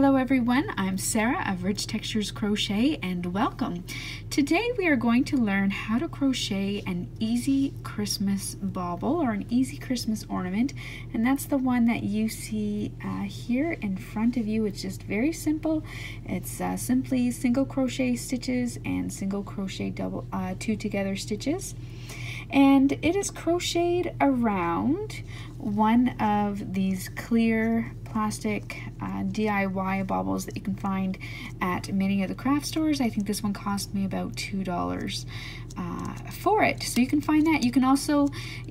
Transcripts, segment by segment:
Hello everyone, I'm Sarah of Rich Textures Crochet and welcome. Today we are going to learn how to crochet an easy Christmas bauble or an easy Christmas ornament and that's the one that you see uh, here in front of you. It's just very simple. It's uh, simply single crochet stitches and single crochet double uh, two together stitches and it is crocheted around one of these clear plastic uh, DIY baubles that you can find at many of the craft stores. I think this one cost me about $2 uh, for it. So you can find that. You can also,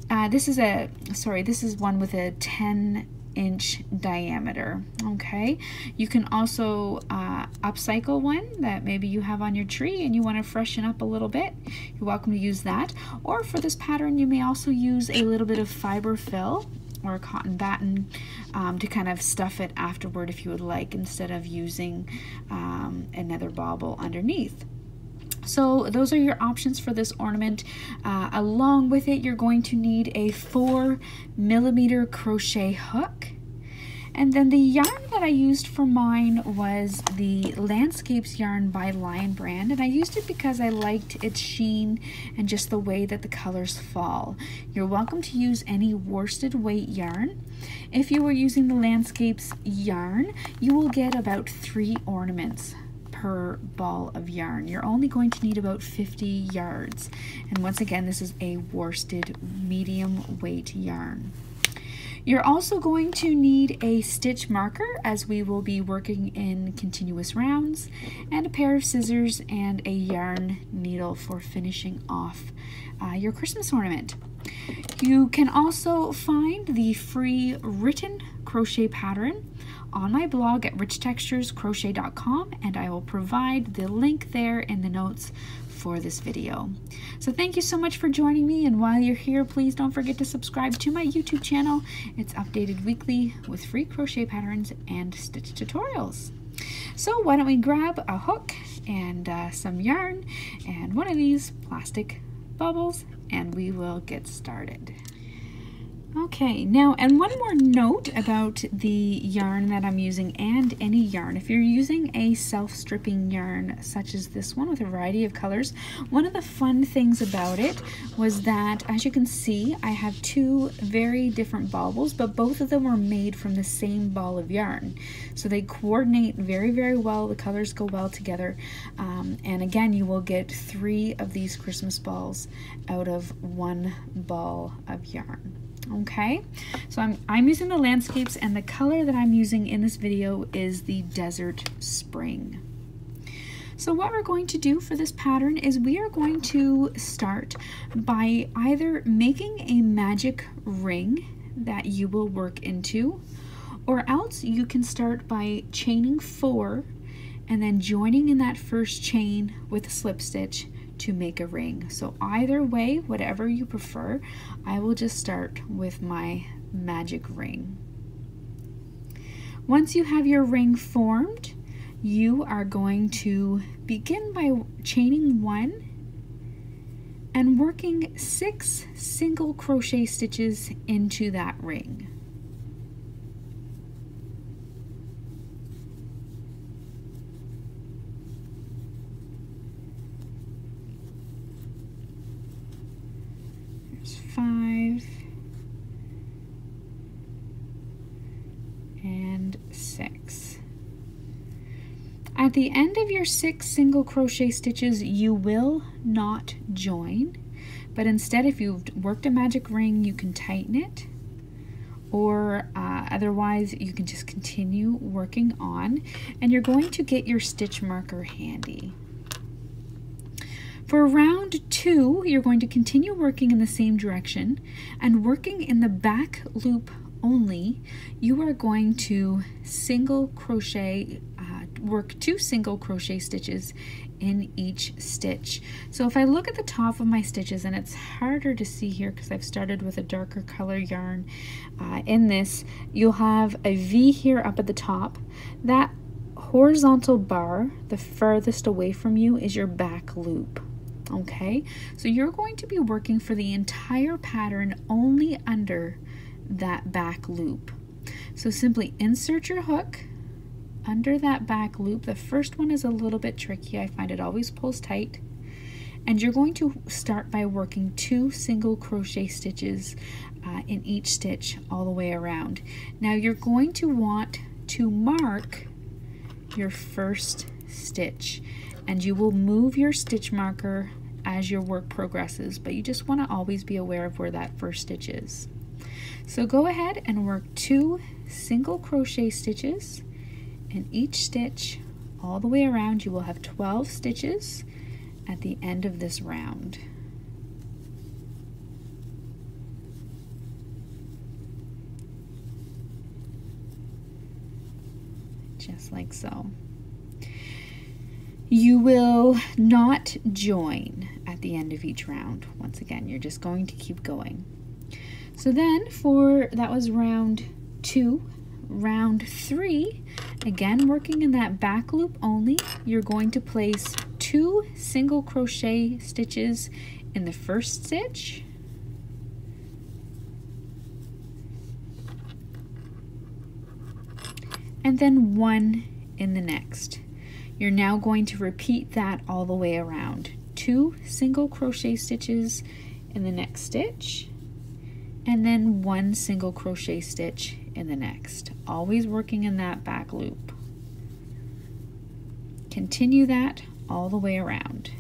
uh, this is a, sorry, this is one with a 10 inch diameter okay you can also uh, upcycle one that maybe you have on your tree and you want to freshen up a little bit you're welcome to use that or for this pattern you may also use a little bit of fiber fill or cotton batten um, to kind of stuff it afterward if you would like instead of using um, another bauble underneath. So those are your options for this ornament. Uh, along with it, you're going to need a four millimeter crochet hook and then the yarn that I used for mine was the Landscapes yarn by Lion Brand. And I used it because I liked its sheen and just the way that the colors fall. You're welcome to use any worsted weight yarn. If you were using the Landscapes yarn, you will get about three ornaments per ball of yarn. You're only going to need about 50 yards. And once again, this is a worsted medium weight yarn. You're also going to need a stitch marker as we will be working in continuous rounds and a pair of scissors and a yarn needle for finishing off uh, your Christmas ornament. You can also find the free written crochet pattern on my blog at richtexturescrochet.com and I will provide the link there in the notes for this video. So thank you so much for joining me and while you're here please don't forget to subscribe to my YouTube channel. It's updated weekly with free crochet patterns and stitch tutorials. So why don't we grab a hook and uh, some yarn and one of these plastic baubles and we will get started. Okay, now, and one more note about the yarn that I'm using and any yarn. If you're using a self-striping yarn such as this one with a variety of colors, one of the fun things about it was that, as you can see, I have two very different baubles, but both of them were made from the same ball of yarn. So they coordinate very, very well. The colors go well together. Um, and again, you will get three of these Christmas balls out of one ball of yarn okay? So I'm, I'm using the landscapes and the color that I'm using in this video is the desert spring. So what we're going to do for this pattern is we are going to start by either making a magic ring that you will work into or else you can start by chaining four and then joining in that first chain with a slip stitch to make a ring. So either way, whatever you prefer, I will just start with my magic ring. Once you have your ring formed, you are going to begin by chaining one and working six single crochet stitches into that ring. Five, and six. At the end of your six single crochet stitches, you will not join, but instead if you've worked a magic ring, you can tighten it or uh, otherwise you can just continue working on and you're going to get your stitch marker handy. For round two, you're going to continue working in the same direction and working in the back loop only, you are going to single crochet, uh, work two single crochet stitches in each stitch. So if I look at the top of my stitches, and it's harder to see here because I've started with a darker color yarn uh, in this, you'll have a V here up at the top. That horizontal bar, the furthest away from you, is your back loop okay so you're going to be working for the entire pattern only under that back loop so simply insert your hook under that back loop. The first one is a little bit tricky. I find it always pulls tight. And you're going to start by working two single crochet stitches uh, in each stitch all the way around. Now you're going to want to mark your first stitch and you will move your stitch marker as your work progresses, but you just want to always be aware of where that first stitch is. So go ahead and work two single crochet stitches in each stitch all the way around. You will have 12 stitches at the end of this round. Just like so. You will not join at the end of each round. Once again, you're just going to keep going. So then for, that was round two, round three, again working in that back loop only, you're going to place two single crochet stitches in the first stitch and then one in the next. You're now going to repeat that all the way around. Two single crochet stitches in the next stitch and then one single crochet stitch in the next, always working in that back loop. Continue that all the way around.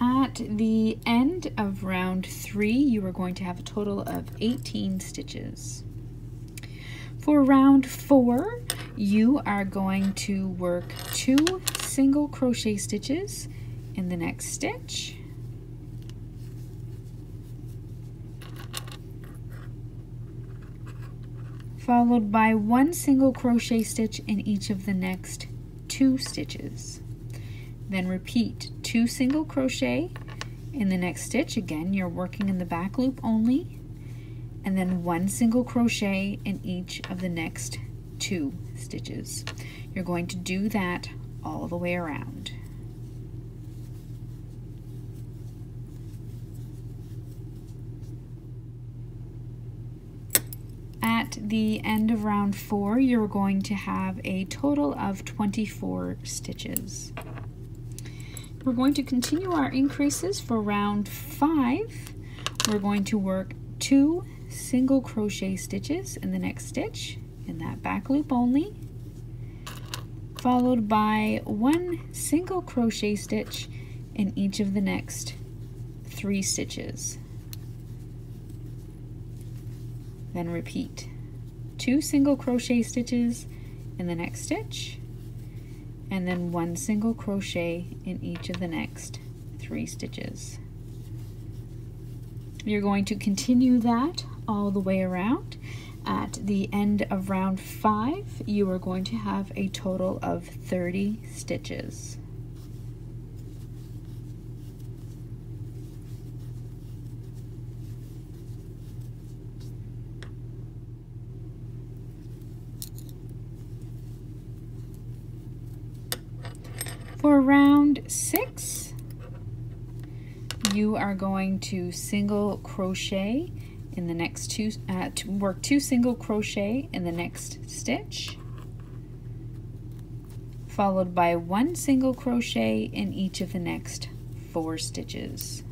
At the end of round three, you are going to have a total of 18 stitches. For round four, you are going to work two single crochet stitches in the next stitch followed by one single crochet stitch in each of the next two stitches. Then repeat two single crochet in the next stitch. Again, you're working in the back loop only. And then one single crochet in each of the next two stitches. You're going to do that all the way around. At the end of round four, you're going to have a total of 24 stitches. We're going to continue our increases for round five. We're going to work two single crochet stitches in the next stitch in that back loop only, followed by one single crochet stitch in each of the next three stitches. Then repeat two single crochet stitches in the next stitch and then one single crochet in each of the next three stitches. You're going to continue that all the way around. At the end of round five, you are going to have a total of 30 stitches. For round six, you are going to single crochet in the next two, uh, to work two single crochet in the next stitch, followed by one single crochet in each of the next four stitches.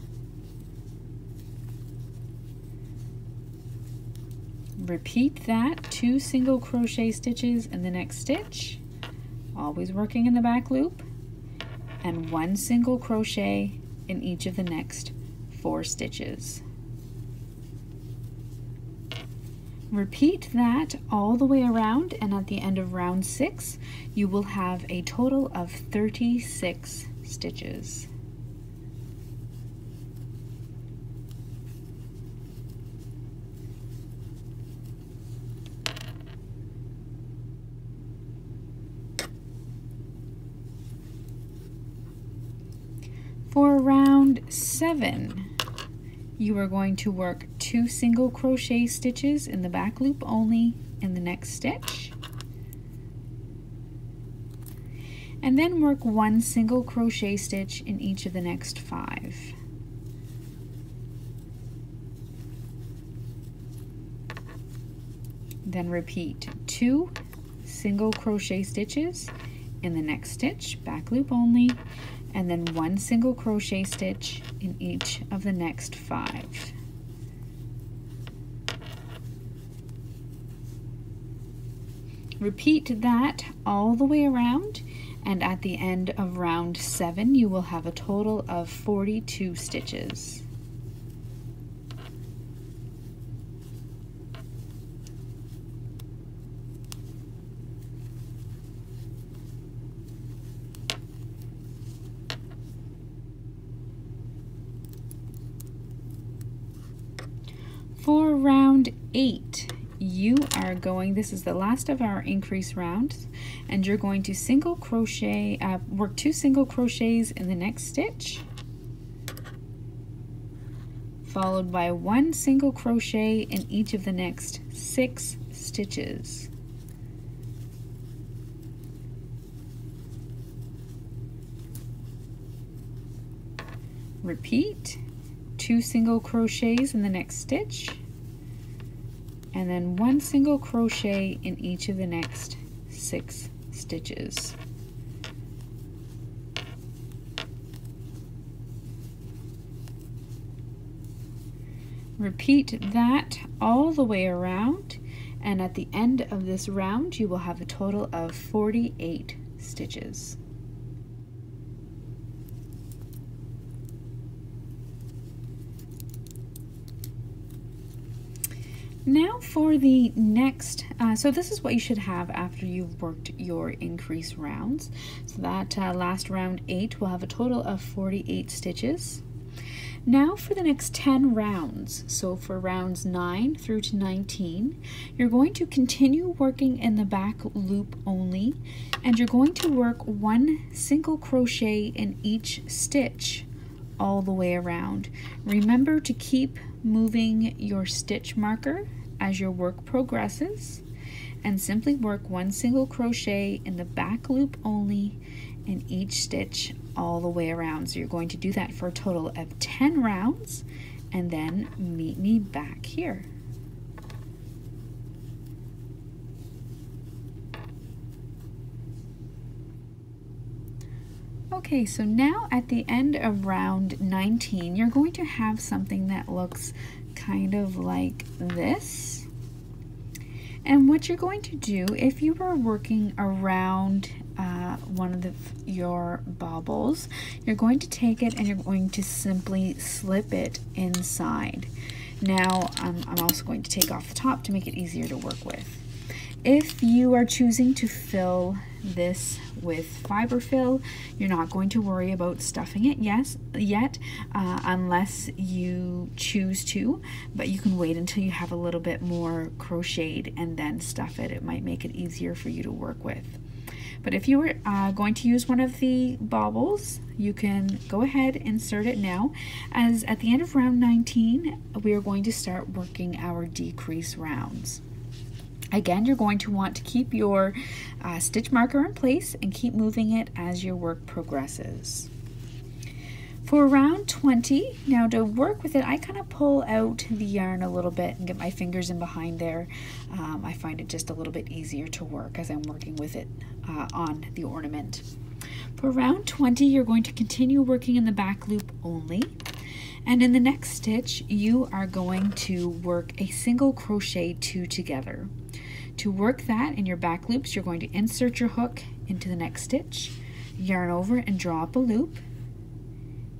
Repeat that, two single crochet stitches in the next stitch, always working in the back loop and one single crochet in each of the next four stitches. Repeat that all the way around and at the end of round six you will have a total of 36 stitches. For round seven, you are going to work two single crochet stitches in the back loop only in the next stitch. And then work one single crochet stitch in each of the next five. then repeat two single crochet stitches in the next stitch back loop only and then one single crochet stitch in each of the next five repeat that all the way around and at the end of round seven you will have a total of 42 stitches. For round eight, you are going, this is the last of our increase rounds, and you're going to single crochet, uh, work two single crochets in the next stitch, followed by one single crochet in each of the next six stitches. Repeat two single crochets in the next stitch and then one single crochet in each of the next six stitches. Repeat that all the way around and at the end of this round you will have a total of 48 stitches. Now for the next, uh, so this is what you should have after you've worked your increase rounds. So that uh, last round eight will have a total of 48 stitches. Now for the next 10 rounds, so for rounds 9 through to 19, you're going to continue working in the back loop only, and you're going to work one single crochet in each stitch all the way around. Remember to keep moving your stitch marker as your work progresses and simply work one single crochet in the back loop only in each stitch all the way around. So you're going to do that for a total of 10 rounds and then meet me back here. Okay, so now at the end of round 19, you're going to have something that looks kind of like this. And what you're going to do, if you are working around uh, one of the, your baubles, you're going to take it and you're going to simply slip it inside. Now, um, I'm also going to take off the top to make it easier to work with. If you are choosing to fill this with fiber fill, you're not going to worry about stuffing it yes yet uh, unless you choose to, but you can wait until you have a little bit more crocheted and then stuff it. It might make it easier for you to work with. But if you were uh, going to use one of the baubles, you can go ahead, insert it now, as at the end of round 19, we are going to start working our decrease rounds. Again, you're going to want to keep your uh, stitch marker in place and keep moving it as your work progresses. For round 20, now to work with it, I kind of pull out the yarn a little bit and get my fingers in behind there. Um, I find it just a little bit easier to work as I'm working with it uh, on the ornament. For round 20, you're going to continue working in the back loop only. And in the next stitch, you are going to work a single crochet two together. To work that in your back loops, you're going to insert your hook into the next stitch, yarn over and draw up a loop.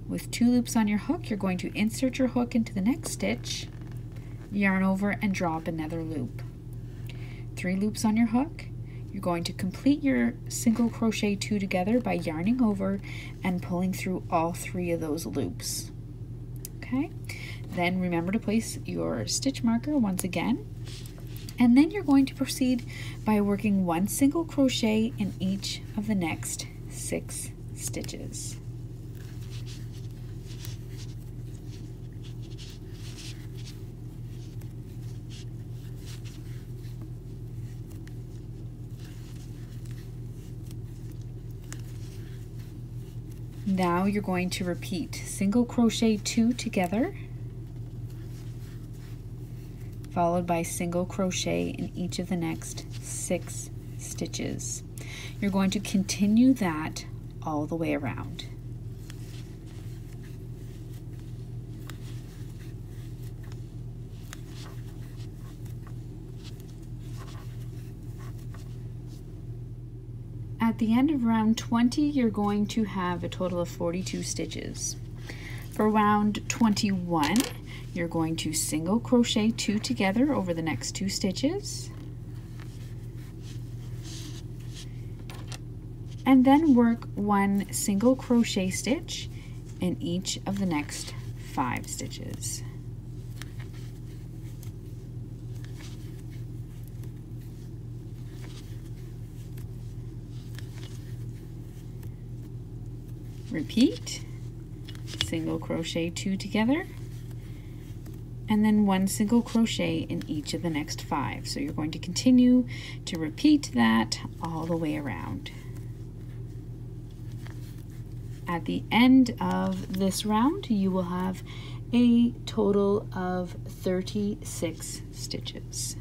With two loops on your hook, you're going to insert your hook into the next stitch, yarn over and draw up another loop. Three loops on your hook, you're going to complete your single crochet two together by yarning over and pulling through all three of those loops. Okay, then remember to place your stitch marker once again and then you're going to proceed by working one single crochet in each of the next six stitches. Now you're going to repeat single crochet two together followed by single crochet in each of the next six stitches. You're going to continue that all the way around. At the end of round 20, you're going to have a total of 42 stitches. For round 21, you're going to single crochet two together over the next two stitches. And then work one single crochet stitch in each of the next five stitches. Repeat single crochet two together and then one single crochet in each of the next five. So you're going to continue to repeat that all the way around. At the end of this round, you will have a total of 36 stitches.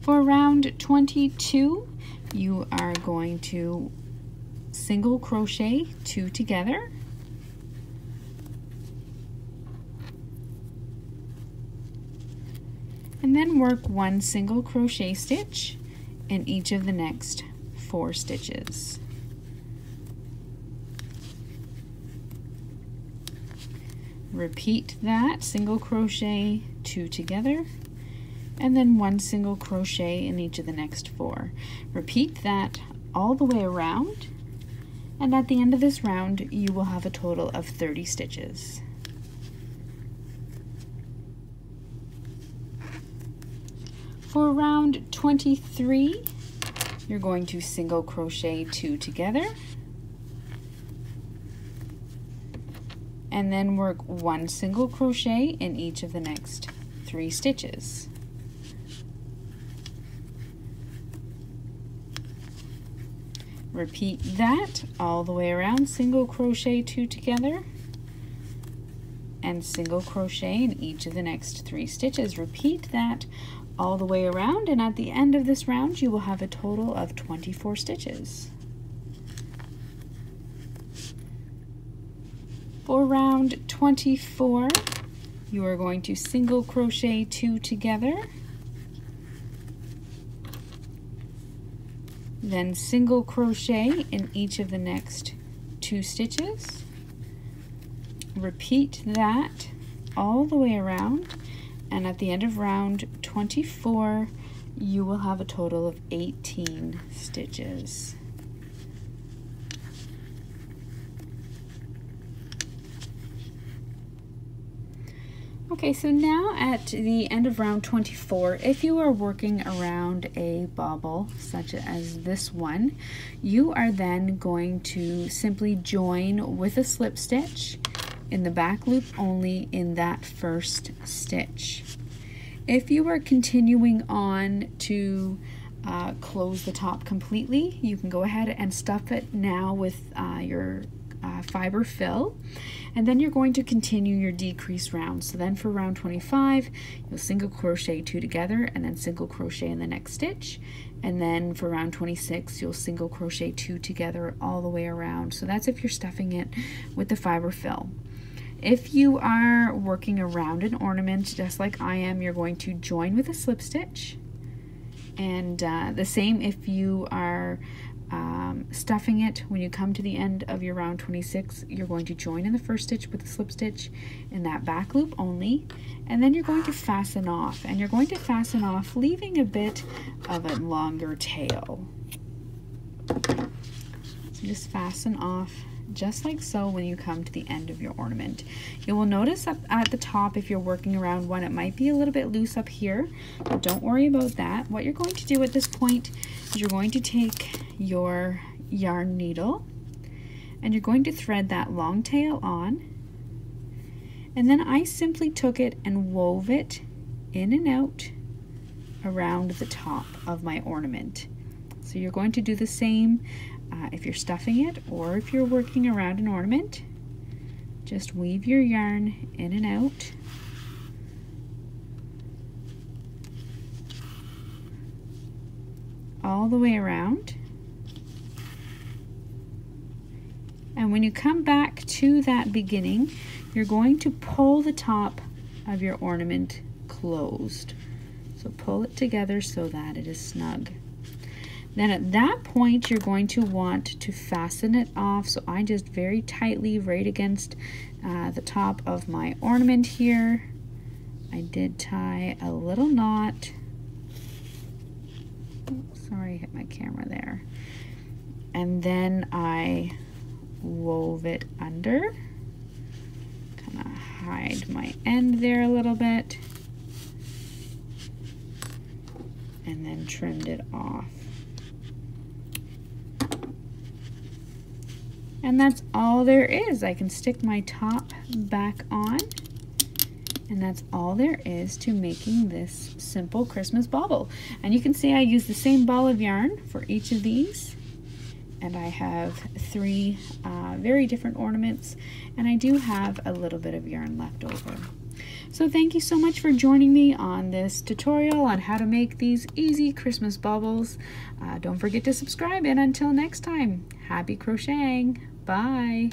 For round 22, you are going to single crochet two together and then work one single crochet stitch in each of the next four stitches. Repeat that single crochet two together and then one single crochet in each of the next four. Repeat that all the way around and at the end of this round you will have a total of 30 stitches. For round 23 you're going to single crochet two together and then work one single crochet in each of the next three stitches. Repeat that all the way around, single crochet two together and single crochet in each of the next three stitches. Repeat that all the way around and at the end of this round you will have a total of 24 stitches. For round 24 you are going to single crochet two together. Then single crochet in each of the next two stitches. Repeat that all the way around and at the end of round 24 you will have a total of 18 stitches. Okay, so now at the end of round 24, if you are working around a bauble such as this one, you are then going to simply join with a slip stitch in the back loop only in that first stitch. If you are continuing on to uh, close the top completely, you can go ahead and stuff it now with uh, your uh, fiber fill and then you're going to continue your decrease round. So then for round 25 you'll single crochet two together and then single crochet in the next stitch. And then for round 26 you'll single crochet two together all the way around. So that's if you're stuffing it with the fiber fill if you are working around an ornament just like I am you're going to join with a slip stitch. And uh, the same if you are um, stuffing it. When you come to the end of your round 26 you're going to join in the first stitch with a slip stitch in that back loop only. And then you're going to fasten off. And you're going to fasten off leaving a bit of a longer tail. So just fasten off just like so when you come to the end of your ornament. You will notice up at the top if you're working around one it might be a little bit loose up here but don't worry about that. What you're going to do at this point is you're going to take your yarn needle and you're going to thread that long tail on and then I simply took it and wove it in and out around the top of my ornament. So you're going to do the same uh, if you're stuffing it or if you're working around an ornament just weave your yarn in and out. all the way around. And when you come back to that beginning, you're going to pull the top of your ornament closed. So pull it together so that it is snug. Then at that point, you're going to want to fasten it off. So I just very tightly right against uh, the top of my ornament here. I did tie a little knot. sorry, I hit my camera there. And then I wove it under. Kind of hide my end there a little bit. And then trimmed it off. And that's all there is. I can stick my top back on. And that's all there is to making this simple Christmas bauble. And you can see I use the same ball of yarn for each of these and I have three uh, very different ornaments and I do have a little bit of yarn left over. So thank you so much for joining me on this tutorial on how to make these easy Christmas baubles. Uh, don't forget to subscribe and until next time, happy crocheting. Bye.